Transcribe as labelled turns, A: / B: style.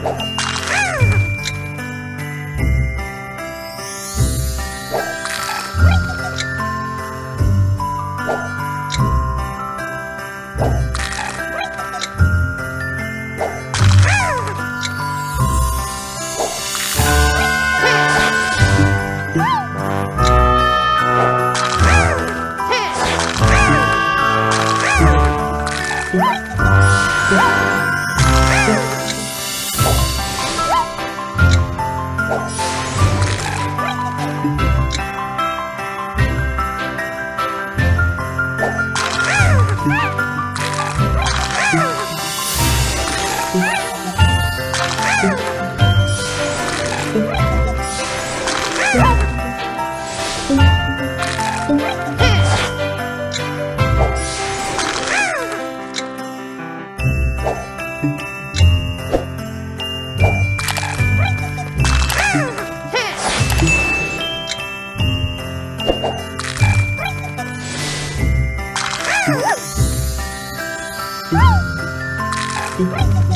A: Ah!
B: Bye.